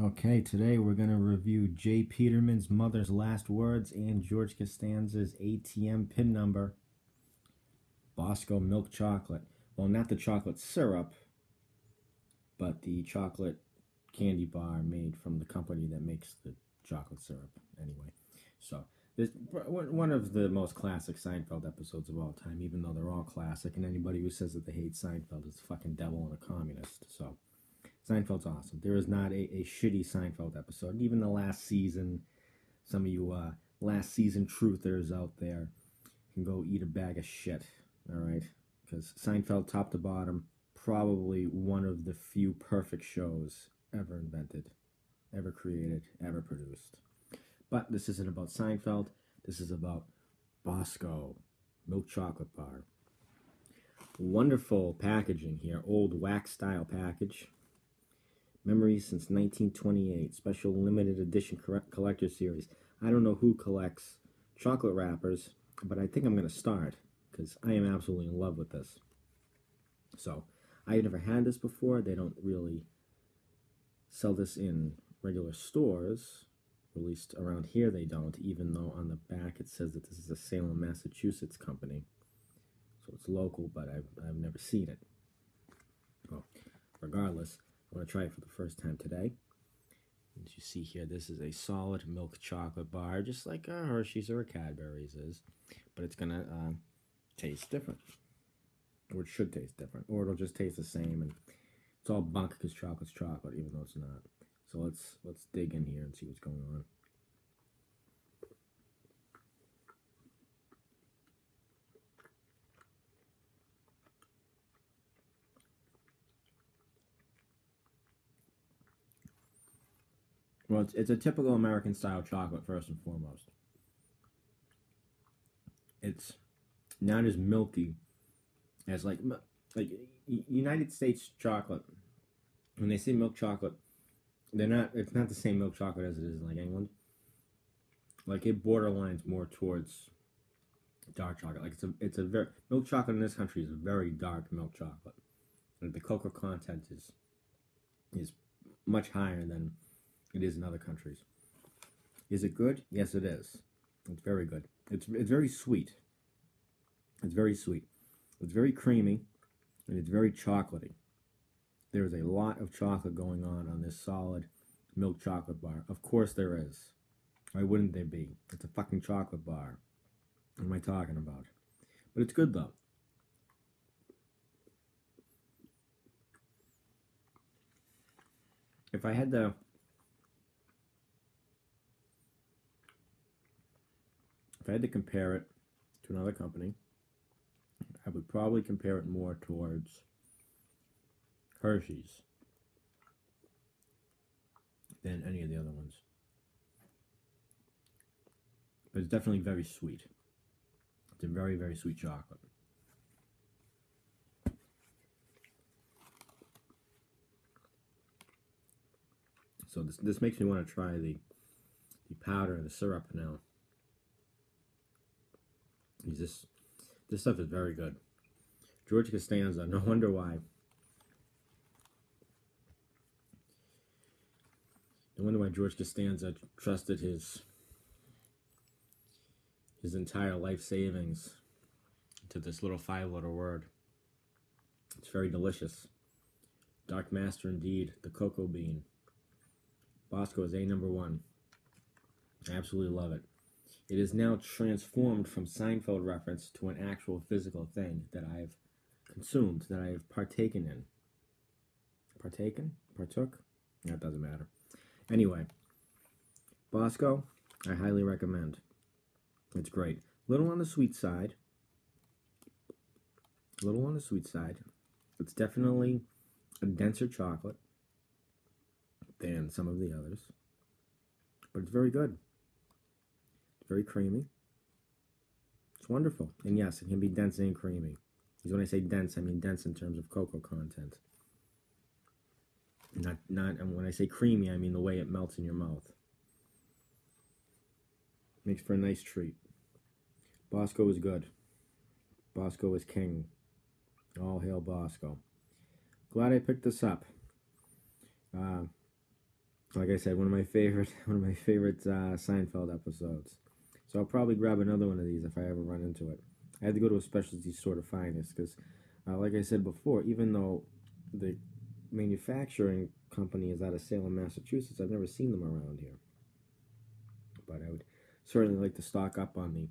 Okay, today we're going to review J. Peterman's Mother's Last Words and George Costanza's ATM PIN number, Bosco Milk Chocolate. Well, not the chocolate syrup, but the chocolate candy bar made from the company that makes the chocolate syrup, anyway. So, this one of the most classic Seinfeld episodes of all time, even though they're all classic, and anybody who says that they hate Seinfeld is a fucking devil and a communist, so... Seinfeld's awesome. There is not a, a shitty Seinfeld episode. Even the last season, some of you uh, last season truthers out there can go eat a bag of shit. All right, because Seinfeld, top to bottom, probably one of the few perfect shows ever invented, ever created, ever produced. But this isn't about Seinfeld. This is about Bosco milk chocolate bar. Wonderful packaging here, old wax style package Memories since 1928. Special limited edition collector series. I don't know who collects chocolate wrappers, but I think I'm going to start because I am absolutely in love with this. So, I've never had this before. They don't really sell this in regular stores. At least around here they don't, even though on the back it says that this is a Salem, Massachusetts company. So it's local, but I've, I've never seen it. Well, regardless, I'm going to try it for the first time today. As you see here, this is a solid milk chocolate bar, just like a Hershey's or a Cadbury's is. But it's going to uh, taste different. Or it should taste different. Or it'll just taste the same. And it's all bunk because chocolate's chocolate, even though it's not. So let's let's dig in here and see what's going on. Well, it's, it's a typical American style chocolate, first and foremost. It's not as milky as like like United States chocolate. When they say milk chocolate, they're not. It's not the same milk chocolate as it is in like England. Like it borderlines more towards dark chocolate. Like it's a it's a very milk chocolate in this country is a very dark milk chocolate. Like the cocoa content is is much higher than it is in other countries. Is it good? Yes, it is. It's very good. It's, it's very sweet. It's very sweet. It's very creamy, and it's very chocolatey. There is a lot of chocolate going on on this solid milk chocolate bar. Of course there is. Why wouldn't there be? It's a fucking chocolate bar. What am I talking about? But it's good though. If I had to I had to compare it to another company, I would probably compare it more towards Hershey's than any of the other ones. But it's definitely very sweet. It's a very, very sweet chocolate. So this, this makes me want to try the, the powder, and the syrup now. He's just this stuff is very good. George Costanza, no wonder why. No wonder why George Costanza trusted his his entire life savings to this little five letter word. It's very delicious. Dark Master indeed, the cocoa bean. Bosco is A number one. I absolutely love it. It is now transformed from Seinfeld reference to an actual physical thing that I've consumed, that I've partaken in. Partaken? Partook? That doesn't matter. Anyway, Bosco, I highly recommend. It's great. Little on the sweet side. Little on the sweet side. It's definitely a denser chocolate than some of the others. But it's very good very creamy. It's wonderful. And yes, it can be dense and creamy. Because when I say dense, I mean dense in terms of cocoa content. Not, not, and when I say creamy, I mean the way it melts in your mouth. Makes for a nice treat. Bosco is good. Bosco is king. All hail Bosco. Glad I picked this up. Uh, like I said, one of my favorite one of my favorite uh, Seinfeld episodes. So I'll probably grab another one of these if I ever run into it. I had to go to a specialty store to find this because, uh, like I said before, even though the manufacturing company is out of Salem, Massachusetts, I've never seen them around here. But I would certainly like to stock up on the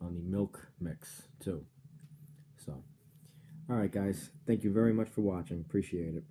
on the milk mix too. So, all right, guys, thank you very much for watching. Appreciate it.